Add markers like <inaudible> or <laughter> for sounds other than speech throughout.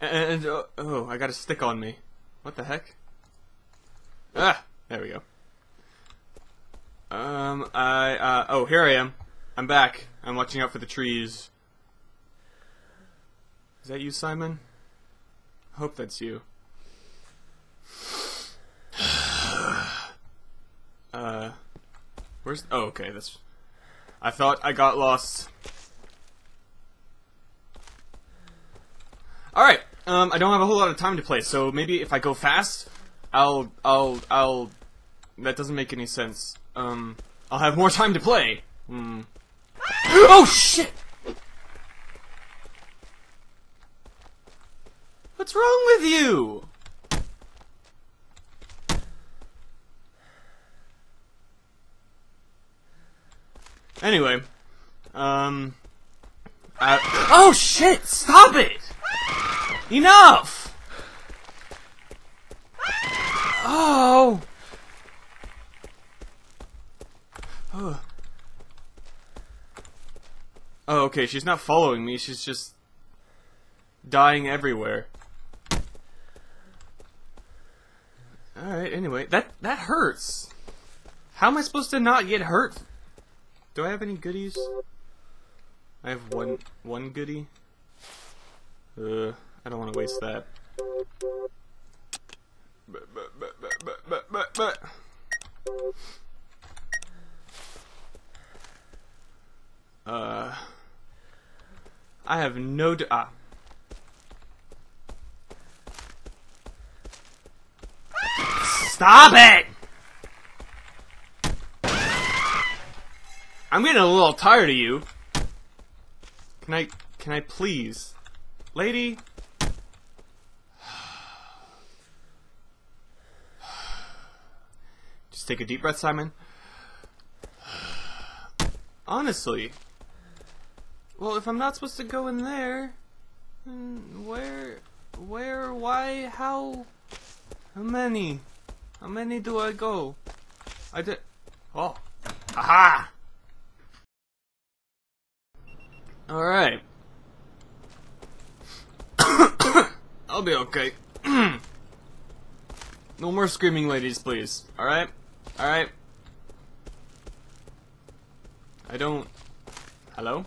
And, uh, oh, I got a stick on me. What the heck? Ah! There we go. Um, I, uh, oh, here I am. I'm back. I'm watching out for the trees. Is that you, Simon? I hope that's you. <sighs> uh, where's, oh, okay, that's, I thought I got lost. Alright, um, I don't have a whole lot of time to play, so maybe if I go fast, I'll, I'll, I'll, that doesn't make any sense. Um, I'll have more <laughs> time to play. Hmm. oh shit! What's wrong with you? Anyway, um, I, oh shit! Stop it! Enough! Oh! Oh. Okay, she's not following me, she's just dying everywhere. Alright, anyway, that that hurts. How am I supposed to not get hurt? Do I have any goodies? I have one one goodie. Uh, I don't want to waste that. But, but, but, but, but, but, but. Uh, I have no. Ah. Stop it! I'm getting a little tired of you. Can I, can I please? Lady? Just take a deep breath, Simon. Honestly. Well, if I'm not supposed to go in there, where, where, why, how, how many? How many do I go? I did. Oh. Aha! Alright. <coughs> I'll be okay. <coughs> no more screaming ladies, please. Alright? Alright? I don't... Hello?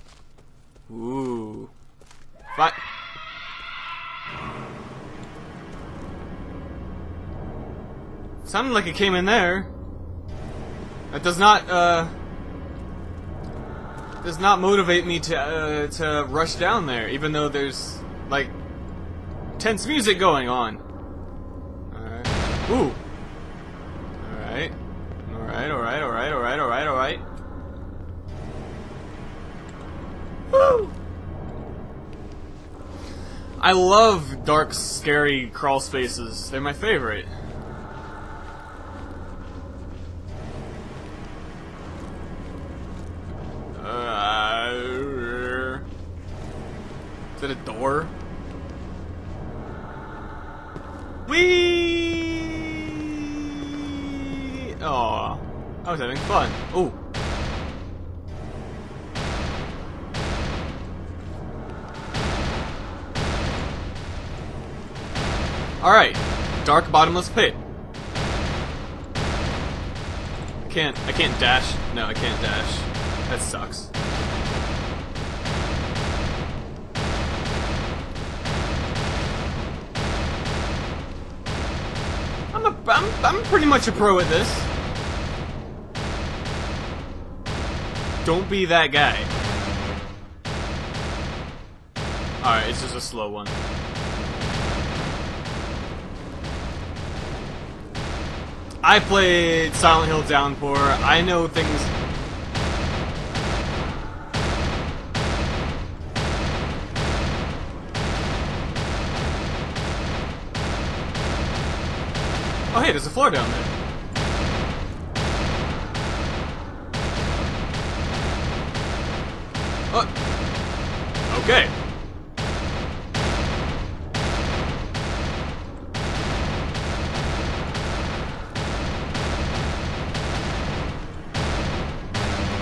Ooh. But... Sounded like it came in there. That does not, uh... Does not motivate me to, uh, to rush down there, even though there's, like, tense music going on. Alright. Ooh. Alright. Alright, alright, alright, alright, alright, alright. Woo! I love dark, scary crawl spaces. They're my favorite. Uh, is it a door? Wee! Oh, I was having fun. Oh. Alright, dark bottomless pit. Can't, I can't dash. No, I can't dash. That sucks. I'm a, I'm, I'm pretty much a pro at this. Don't be that guy. Alright, it's just a slow one. I played Silent Hill Downpour. I know things Oh hey, there's a floor down there. Okay.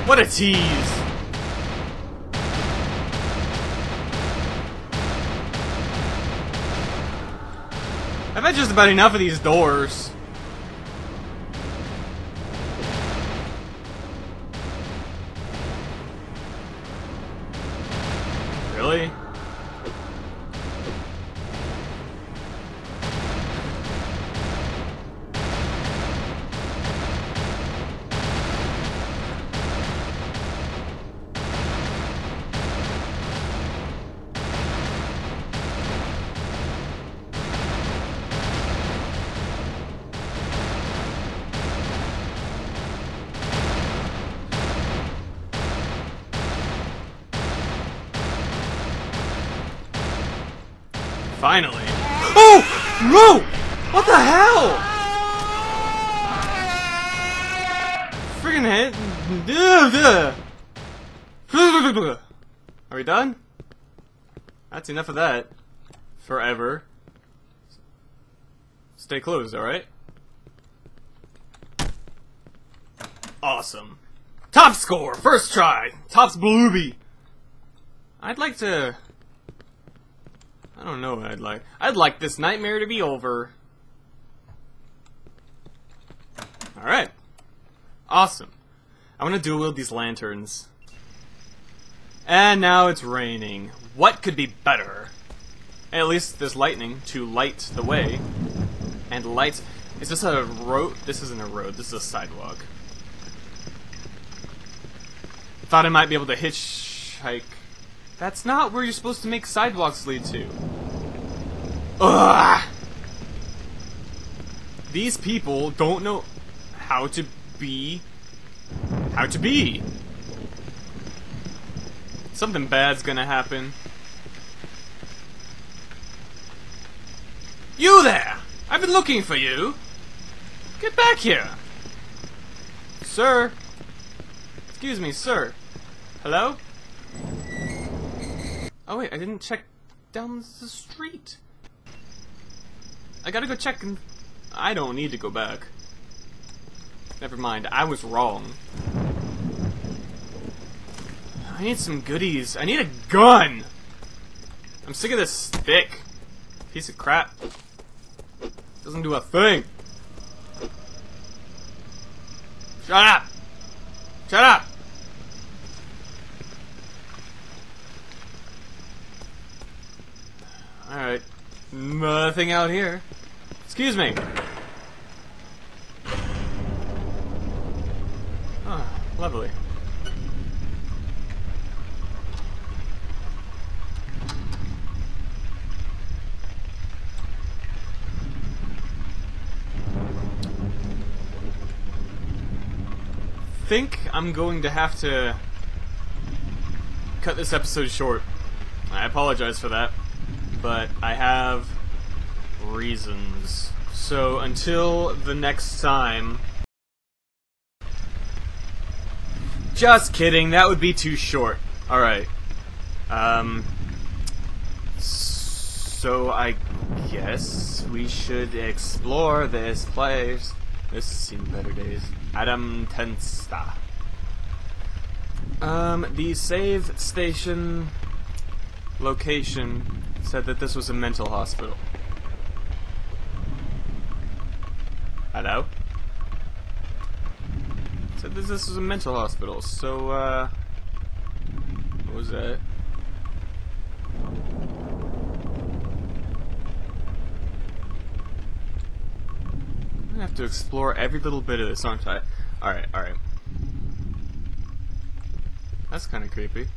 What a tease! I've had just about enough of these doors. Finally. Oh! No! What the hell? Friggin' head. Are we done? That's enough of that. Forever. Stay closed, alright? Awesome. Top score! First try! Tops Blueby! I'd like to I don't know what I'd like. I'd like this nightmare to be over. Alright. Awesome. I want to dual wield these lanterns. And now it's raining. What could be better? At least there's lightning to light the way. And lights... Is this a road? This isn't a road. This is a sidewalk. Thought I might be able to hitchhike that's not where you're supposed to make sidewalks lead to. Ugh! These people don't know how to be... How to be. Something bad's gonna happen. You there! I've been looking for you! Get back here! Sir? Excuse me, sir. Hello? Oh wait, I didn't check down the street. I gotta go check and... I don't need to go back. Never mind, I was wrong. I need some goodies. I need a gun! I'm sick of this stick. Piece of crap. Doesn't do a thing. Shut up! Shut up! Alright. Nothing out here. Excuse me. Ah, lovely. think I'm going to have to cut this episode short. I apologize for that but I have reasons. So until the next time... Just kidding, that would be too short. Alright. Um... So I guess we should explore this place. This seen better days. Adam Tensta. Um, the save station location said that this was a mental hospital. Hello? Said that this was a mental hospital, so, uh... What was that? I'm gonna have to explore every little bit of this, aren't I? Alright, alright. That's kinda creepy.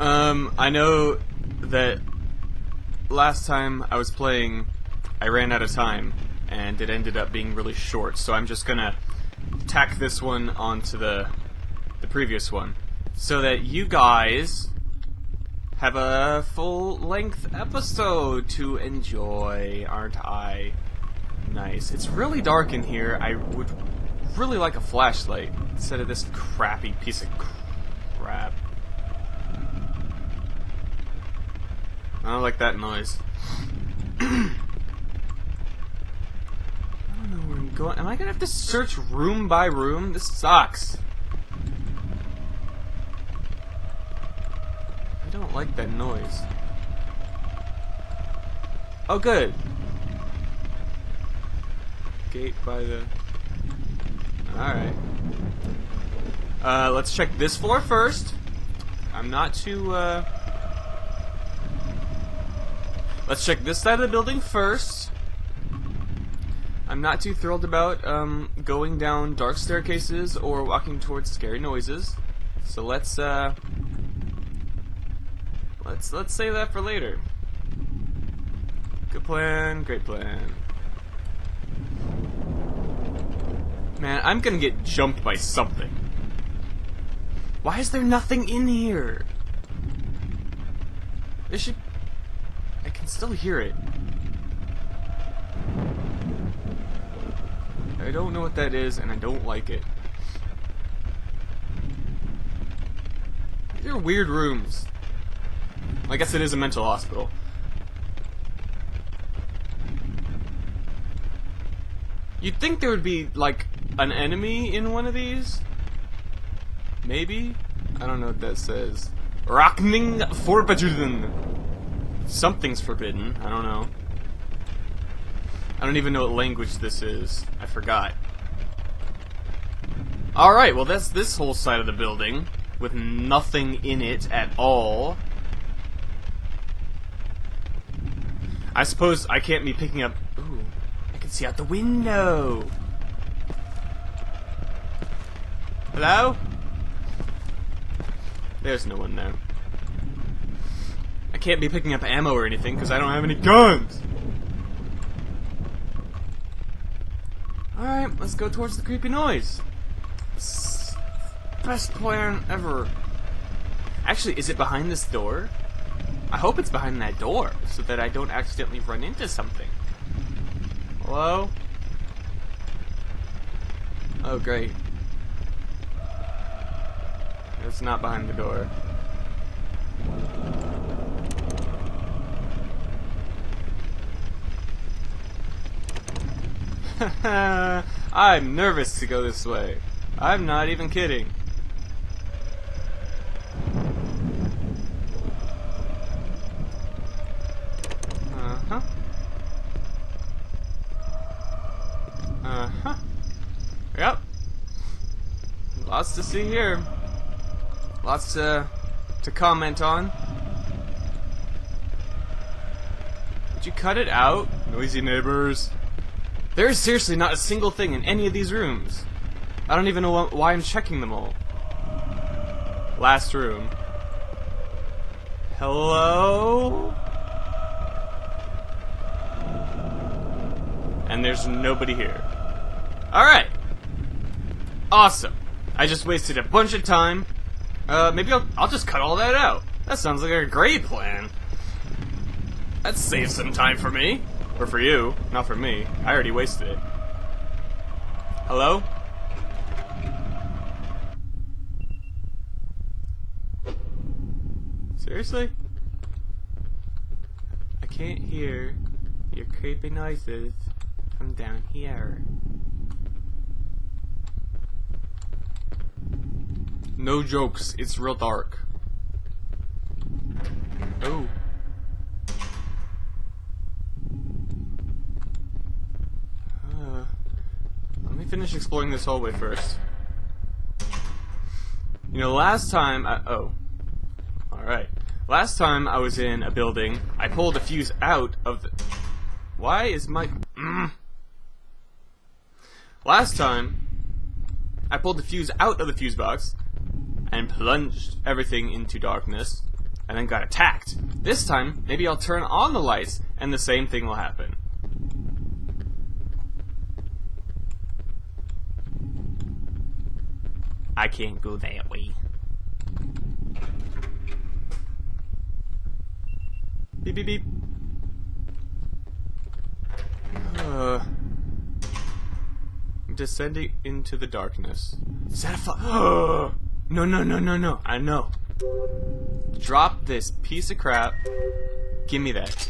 Um, I know that last time I was playing, I ran out of time, and it ended up being really short, so I'm just gonna tack this one onto the, the previous one, so that you guys have a full-length episode to enjoy, aren't I? Nice. It's really dark in here. I would really like a flashlight instead of this crappy piece of crap. I don't like that noise. <clears throat> I don't know where I'm going. Am I gonna have to search room by room? This sucks. I don't like that noise. Oh, good. Gate by the... Alright. Uh, let's check this floor first. I'm not too, uh... Let's check this side of the building first. I'm not too thrilled about, um, going down dark staircases or walking towards scary noises. So let's, uh... Let's, let's save that for later. Good plan, great plan. Man, I'm gonna get jumped by something. Why is there nothing in here? There should... Still hear it. I don't know what that is, and I don't like it. These are weird rooms. I guess it is a mental hospital. You'd think there would be, like, an enemy in one of these? Maybe? I don't know what that says. Rockning forbidden. Something's forbidden. I don't know. I don't even know what language this is. I forgot. Alright, well that's this whole side of the building. With nothing in it at all. I suppose I can't be picking up... Ooh, I can see out the window. Hello? There's no one there. Can't be picking up ammo or anything because I don't have any guns. Alright, let's go towards the creepy noise. Best plan ever. Actually, is it behind this door? I hope it's behind that door so that I don't accidentally run into something. Hello? Oh, great. It's not behind the door. <laughs> I'm nervous to go this way. I'm not even kidding. Uh-huh. Uh-huh. Yep. Lots to see here. Lots to, to comment on. Did you cut it out? Noisy neighbors. There is seriously not a single thing in any of these rooms. I don't even know why I'm checking them all. Last room. Hello? And there's nobody here. Alright. Awesome. I just wasted a bunch of time. Uh, maybe I'll, I'll just cut all that out. That sounds like a great plan. That saves some time for me. Or for you, not for me. I already wasted it. Hello? Seriously? I can't hear your creepy noises from down here. No jokes, it's real dark. Oh. Uh, let me finish exploring this hallway first. You know, last time I- oh. Alright. Last time I was in a building, I pulled a fuse out of the- Why is my- mm. Last time, I pulled the fuse out of the fuse box, and plunged everything into darkness, and then got attacked. This time, maybe I'll turn on the lights, and the same thing will happen. I can't go that way. Beep beep beep. Uh, descending into the darkness. Is that a No, no, no, no, no. I know. Drop this piece of crap. Give me that.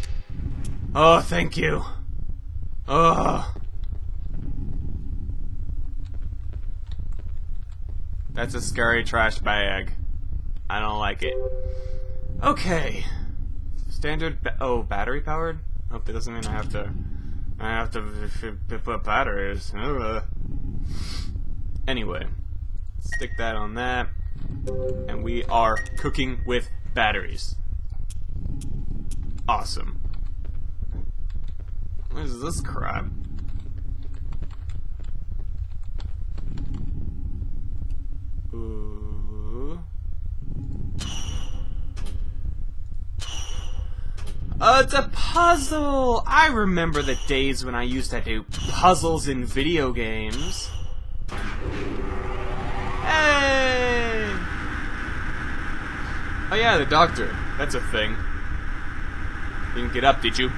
Oh, thank you. Oh. That's a scary trash bag. I don't like it. Okay. Standard ba oh, battery powered? Hope that doesn't mean I have to. I have to put batteries. Anyway, stick that on that, and we are cooking with batteries. Awesome. What is this crap? Uh, it's a puzzle! I remember the days when I used to do puzzles in video games. Hey! Oh yeah, the doctor. That's a thing. Didn't get up, did you?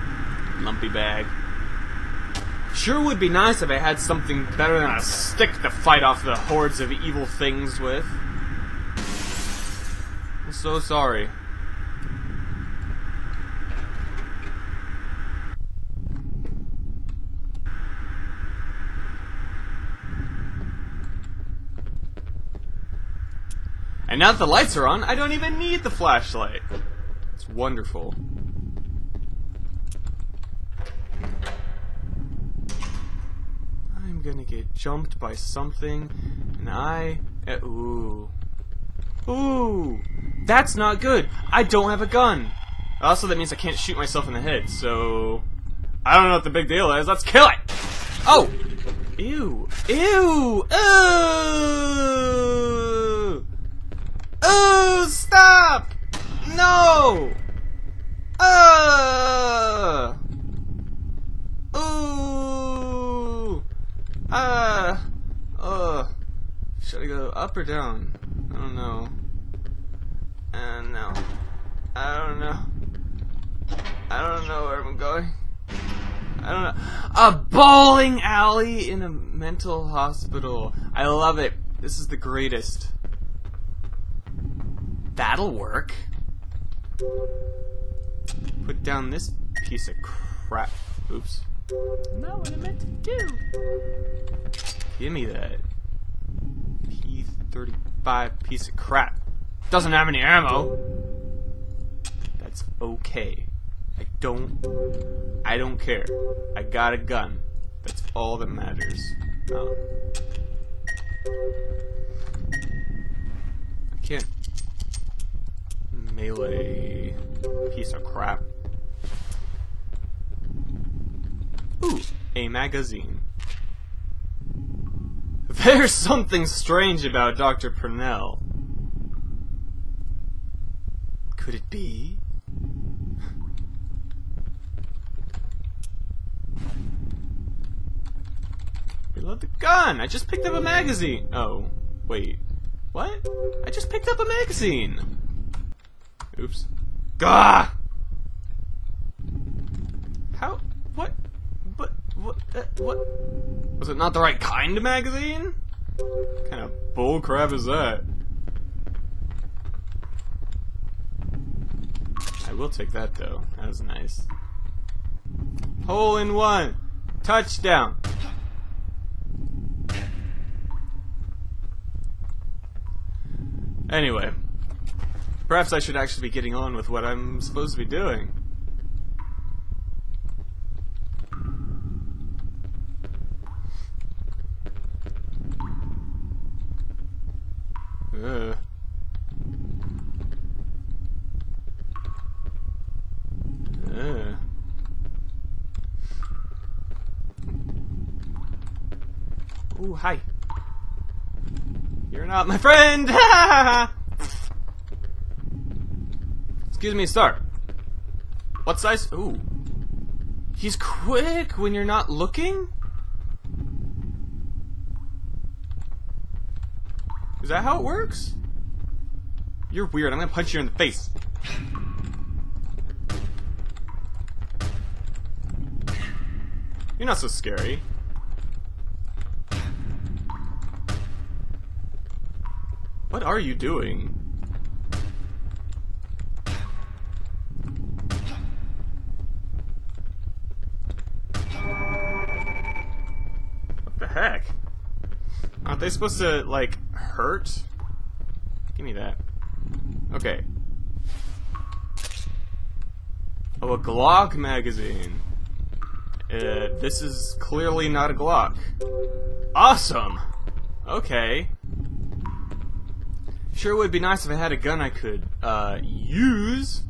Lumpy bag. Sure would be nice if I had something better than a stick to fight off the hordes of evil things with. I'm so sorry. And now that the lights are on, I don't even need the flashlight. It's wonderful. I'm gonna get jumped by something, and I... Uh, ooh. Ooh! That's not good! I don't have a gun! Also, that means I can't shoot myself in the head, so... I don't know what the big deal is. Let's kill it! Oh! Ew! Ew! Ew! Oh, stop! No! Uh! Ooh! Ah! Uh! Should I go up or down? I don't know. Uh, no. I don't know. I don't know where I'm going. I don't know. A bowling alley in a mental hospital. I love it. This is the greatest. That'll work. Put down this piece of crap. Oops. Not what I meant to do. Give me that. P35 piece of crap. Doesn't have any ammo. That's okay. I don't... I don't care. I got a gun. That's all that matters. Um, I can't melee piece of crap. Ooh, a magazine. There's something strange about Dr. Purnell. Could it be? Reload the gun! I just picked up a magazine! Oh, wait. What? I just picked up a magazine! Oops. Gah! How? What? But what? Uh, what? Was it not the right kind of magazine? What kind of bullcrap is that? I will take that though. That was nice. Hole in one! Touchdown! Anyway, Perhaps I should actually be getting on with what I'm supposed to be doing. Ugh. Ugh. Ooh, hi. You're not my friend! <laughs> Excuse me, sir. What size? Ooh. He's quick when you're not looking? Is that how it works? You're weird. I'm gonna punch you in the face. You're not so scary. What are you doing? What the heck? Aren't they supposed to, like, hurt? Give me that. Okay. Oh, a Glock magazine. Uh, this is clearly not a Glock. Awesome! Okay. Sure would be nice if I had a gun I could, uh, use.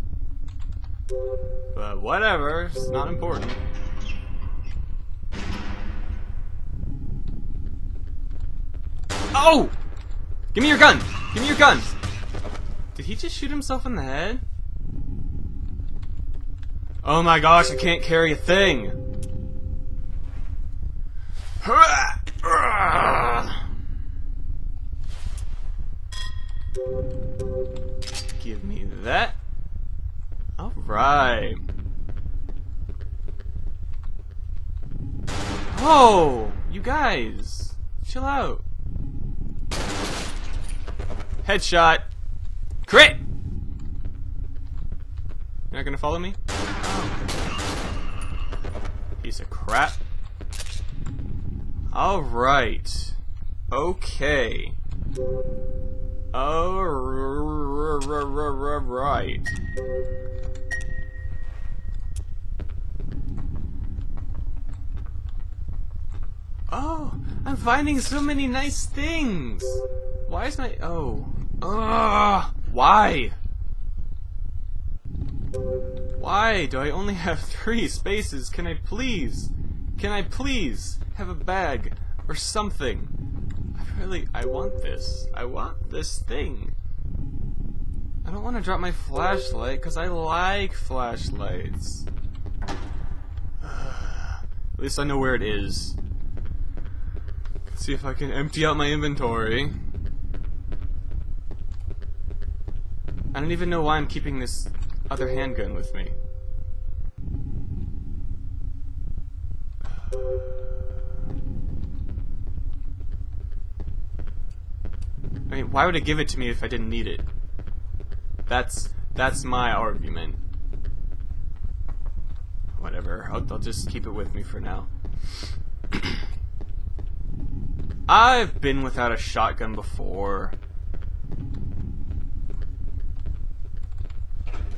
But whatever, it's not important. Oh! Give me your gun! Give me your gun! Did he just shoot himself in the head? Oh my gosh, I can't carry a thing! Give me that. Alright. Oh! You guys! Chill out. Headshot. Crit! You're not gonna follow me? Piece of crap. Alright. Okay. Alright. Oh, I'm finding so many nice things. Why is my oh? Ugh! Why? Why do I only have three spaces? Can I please? Can I please have a bag or something? Really, I want this. I want this thing. I don't want to drop my flashlight because I like flashlights. <sighs> At least I know where it is. Let's see if I can empty out my inventory. I don't even know why I'm keeping this other handgun with me. Mean, why would it give it to me if I didn't need it? That's that's my argument. Whatever, I'll, I'll just keep it with me for now. <coughs> I've been without a shotgun before.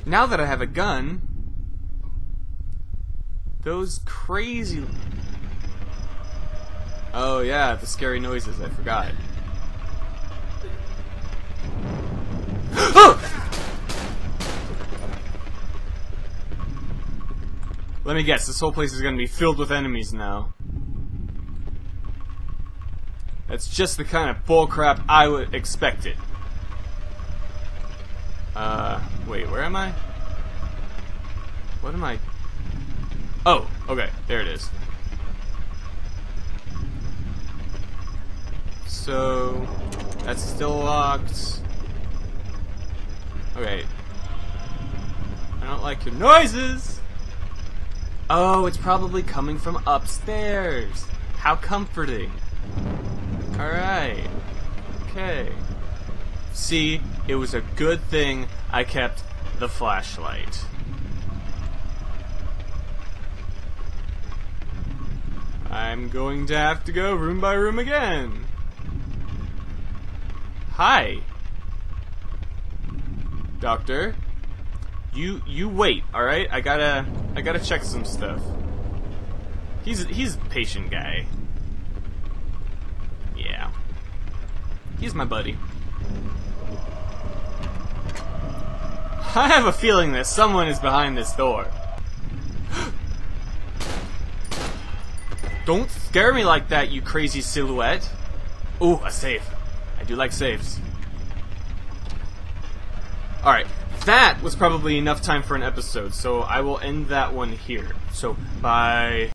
Now that I have a gun, those crazy... Oh yeah, the scary noises, I forgot. Let me guess, this whole place is gonna be filled with enemies now. That's just the kind of bullcrap I would expect it. Uh, wait, where am I? What am I? Oh, okay, there it is. So, that's still locked. Okay. I don't like your noises! Oh, it's probably coming from upstairs! How comforting! Alright. Okay. See, it was a good thing I kept the flashlight. I'm going to have to go room by room again. Hi. Doctor. You you wait, alright? I gotta I gotta check some stuff. He's he's a patient guy. Yeah. He's my buddy. I have a feeling that someone is behind this door. <gasps> Don't scare me like that, you crazy silhouette. Ooh, a safe. I do like safes. Alright, that was probably enough time for an episode, so I will end that one here. So, bye.